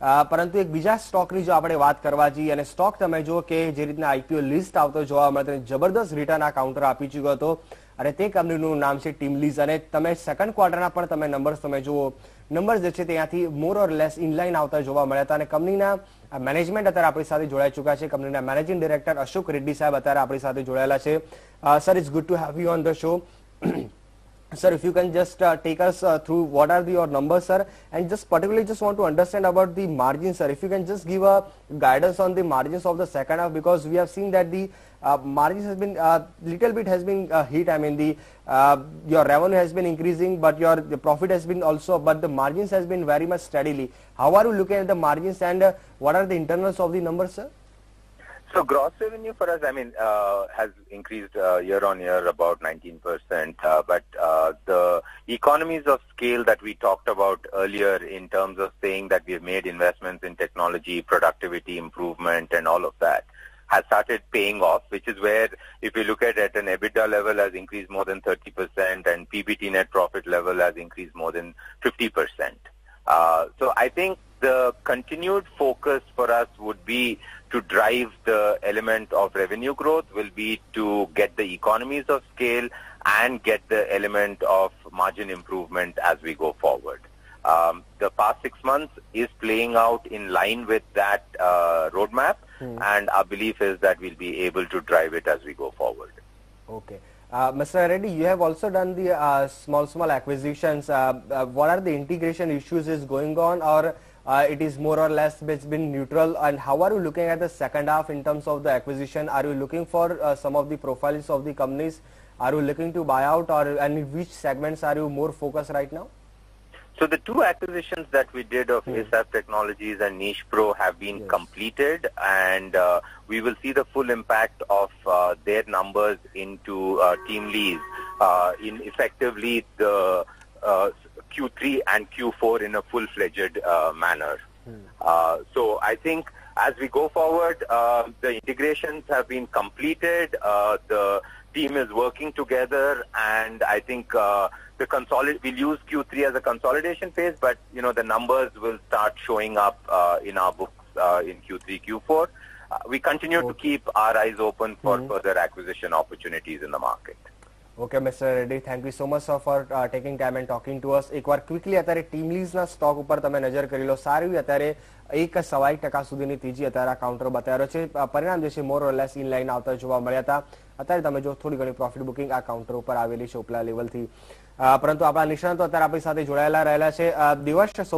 પરંતુ એક બીજા સ્ટોકની જો આપણે વાત કરવા જઈએ અને સ્ટોક તમે જુઓ કે જે રીતના આઈપીઓ લિસ્ટ આવતો જોવા મળે જબરદસ્ત રિટર્ન આ કાઉન્ટર આપી ચુક્યો હતો અને તે કંપનીનું નામ છે ટીમ લીઝ અને તમે સેકન્ડ ક્વાર્ટરના પણ તમે નંબર્સ તમે જુઓ નંબર્સ જે છે ત્યાંથી મોર ઓર લેસ ઇનલાઇન આવતા જોવા મળ્યા હતા અને કંપનીના મેનેજમેન્ટ અત્યારે આપણી સાથે જોડાઈ ચુક્યા છે. કંપનીના મેનેજિંગ ડિરેક્ટર અશોક રેડ્ડી સાહેબ અત્યારે આપણી સાથે જોડાયેલા છે. Sir it's good to have you on the show Sir, if you can just uh, take us uh, through what are the, your numbers, sir, and just particularly just want to understand about the margins, sir. If you can just give a guidance on the margins of the second half, because we have seen that the uh, margins has been uh, little bit has been uh, hit. I mean, the uh, your revenue has been increasing, but your the profit has been also, but the margins has been very much steadily. How are you looking at the margins, and what are the internals of the numbers, sir? So gross revenue for us, I mean, uh, has increased uh, year on year about 19%. Uh, but uh, the economies of scale that we talked about earlier in terms of saying that we have made investments in technology, productivity improvement, and all of that has started paying off, which is where if you look at it, an EBITDA level has increased more than 30% and PBT net profit level has increased more than 50%. Uh, so I think the continued focus for us would be to drive the element of revenue growth will be to get the economies of scale and get the element of margin improvement as we go forward. Um, the past six months is playing out in line with that uh, roadmap, and our belief is that we'll be able to drive it as we go forward. Okay. Uh, Mr. Reddy, you have also done the uh, small, small acquisitions. Uh, uh, what are the integration issues is going on or uh, it is more or less it's been neutral and how are you looking at the second half in terms of the acquisition? Are you looking for uh, some of the profiles of the companies? Are you looking to buy out or and which segments are you more focused right now? So the two acquisitions that we did of ASAP Technologies and Nichepro have been Yes. completed, and uh, we will see the full impact of uh, their numbers into uh, TeamLease uh, in effectively the uh, Q3 and Q4 in a full-fledged uh, manner. Uh, so I think as we go forward, uh, the integrations have been completed. Uh, the team is working together, and I think uh, the consolid we'll use Q3 as a consolidation phase, but you know the numbers will start showing up uh, in our books uh, in Q3, Q4. Uh, we continue to keep our eyes open for further acquisition opportunities in the market. Okay mister Reddy thank you so much for taking time and talking to us એકવાર quickly અત્યારે team લીઝના stock ઉપર તમે નજર કરી લો. સારી અત્યારે એક સવા એક ટકા સુધીની ત્રીજી અત્યારે આ કાઉન્ટર બતાવ્યો છે. પરિણામ જે છે more or less in line આવતા જોવા મળ્યા હતા. અત્યારે તમે જો થોડી ઘણી પ્રોફિટ બુકિંગ આ કાઉન્ટર ઉપર આવેલી છે ઉપલા લેવલથી પરંતુ આપણા નિષ્ણાંતો અત્યારે આપણી સાથે જોડાયેલા રહેલા છે. દિવસ